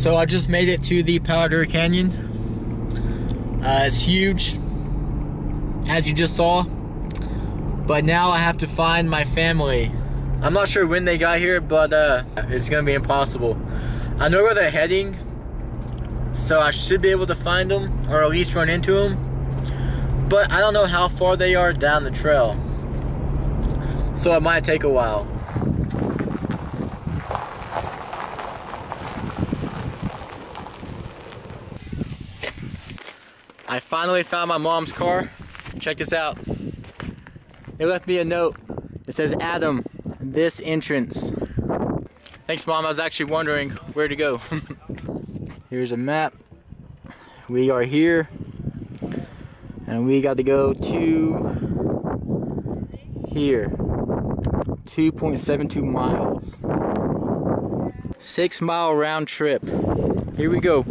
So I just made it to the Palo Duro Canyon. Uh, it's huge, as you just saw. But now I have to find my family. I'm not sure when they got here, but uh, it's gonna be impossible. I know where they're heading, so I should be able to find them, or at least run into them. But I don't know how far they are down the trail. So it might take a while. I finally found my mom's car. Check this out. They left me a note. It says, Adam, this entrance. Thanks, Mom. I was actually wondering where to go. Here's a map. We are here. And we got to go to here. 2.72 miles. Six mile round trip. Here we go.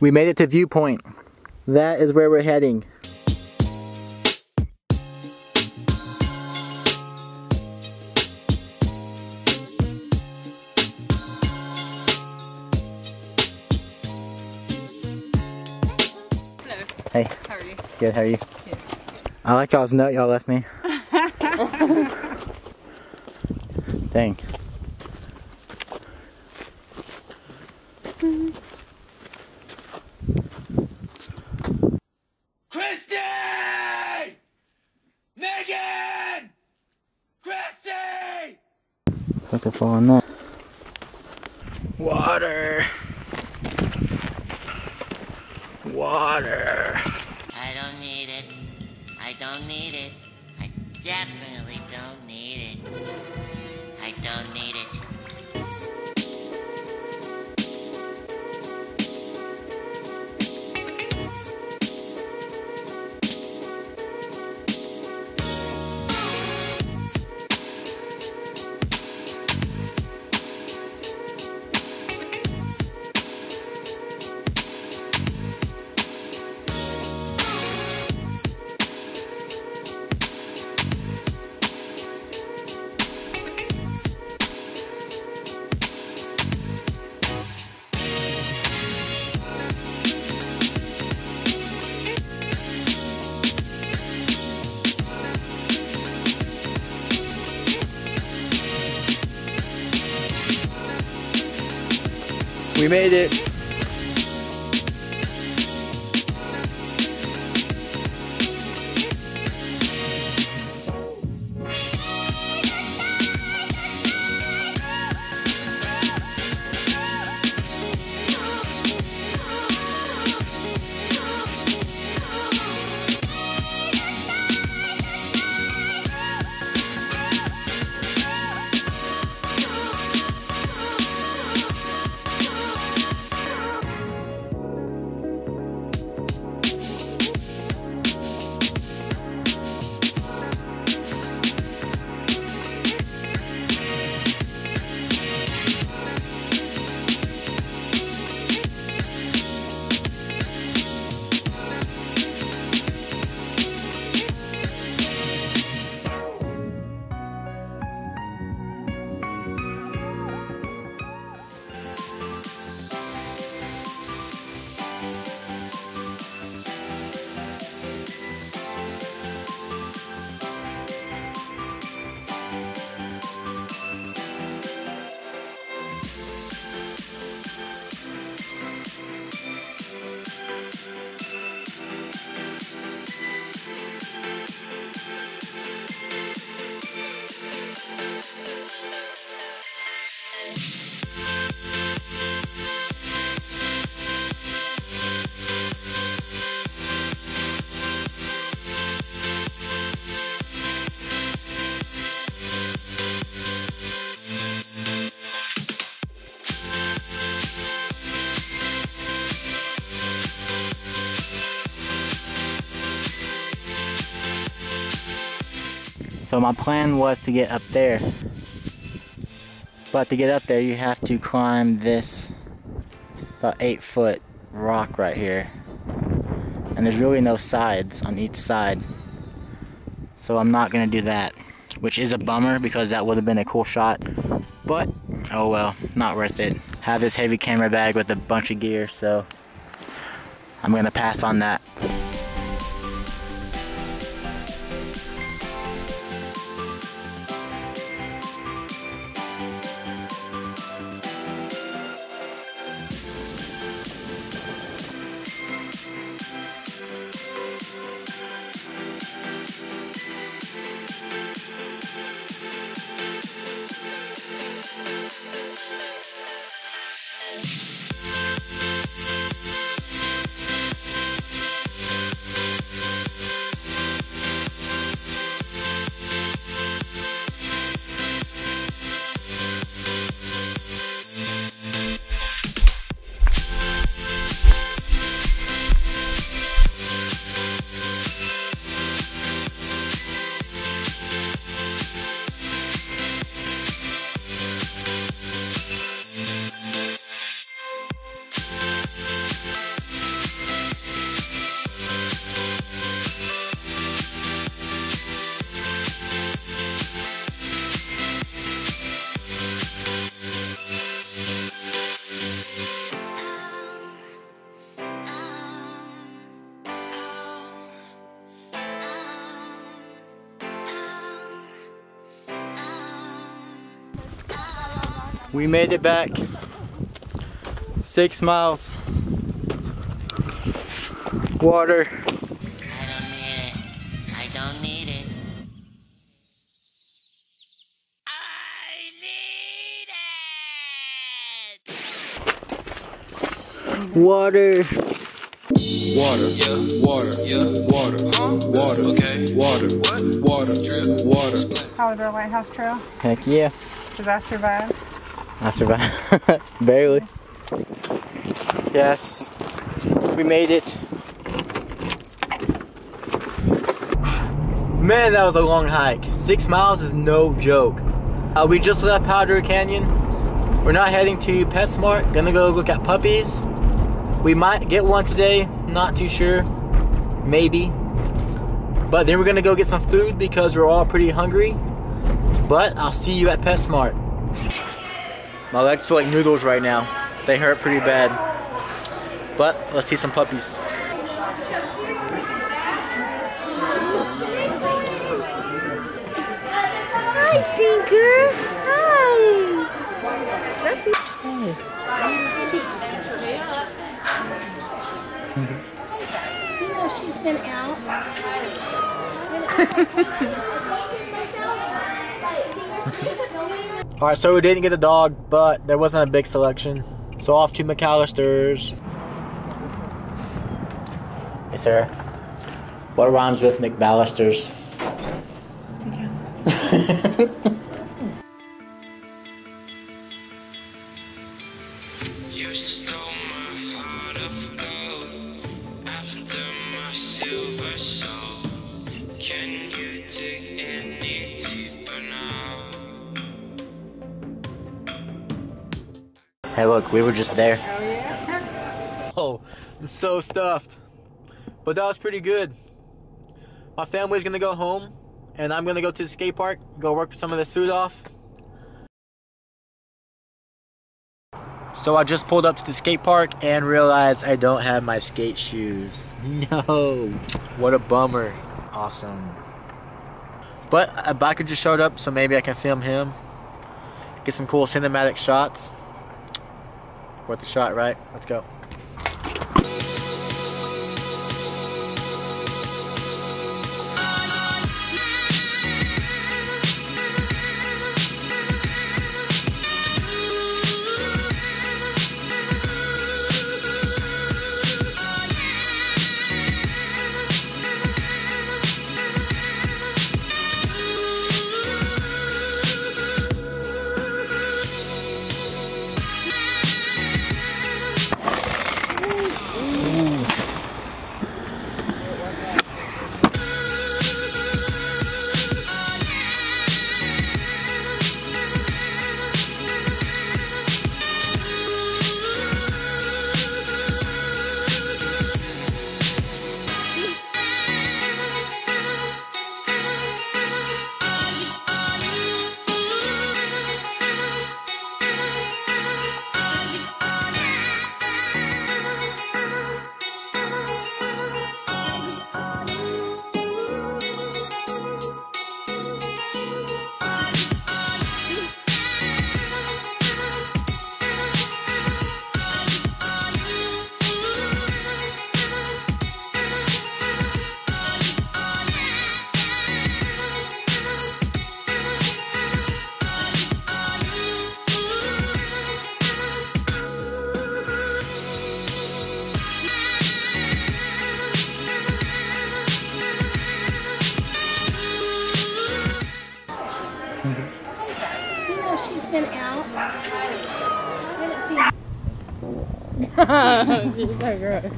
We made it to Viewpoint. That is where we're heading. Hello. Hey. How are you? Good, how are you? Good. I like y'all's note y'all left me. Dang. Supposed to that. Water. Water. I don't need it. I don't need it. I definitely don't We made it. So my plan was to get up there. But to get up there, you have to climb this about eight foot rock right here. And there's really no sides on each side. So I'm not gonna do that. Which is a bummer because that would have been a cool shot. But, oh well, not worth it. Have this heavy camera bag with a bunch of gear, so I'm gonna pass on that. We made it back. Six miles. Water. I don't need it. I don't need it. I need it. Water. Water, yeah, water, yeah, water, huh? Water, okay, water, what? Water, drip, water. Halibur Lighthouse Trail. Heck yeah. Did that survive? I survived. Barely. Yes. We made it. Man, that was a long hike. Six miles is no joke. Uh, we just left Palo Duro Canyon. We're not heading to PetSmart. Gonna go look at puppies. We might get one today. Not too sure. Maybe. But then we're gonna go get some food because we're all pretty hungry. But I'll see you at PetSmart. My legs feel like noodles right now. They hurt pretty bad. But let's see some puppies. Hi, Tinker. Hi. Let's see. You know she's been out. Alright, so we didn't get the dog, but there wasn't a big selection. So off to McAlister's. Hey, sir. What rhymes with McBallister's? You Hey, look, we were just there. Oh, yeah? Oh, I'm so stuffed. But that was pretty good. My family's gonna go home, and I'm gonna go to the skate park, go work some of this food off. So I just pulled up to the skate park and realized I don't have my skate shoes. No. What a bummer. Awesome. But a biker just showed up, so maybe I can film him. Get some cool cinematic shots. Worth a shot, right? Let's go. She's so gross.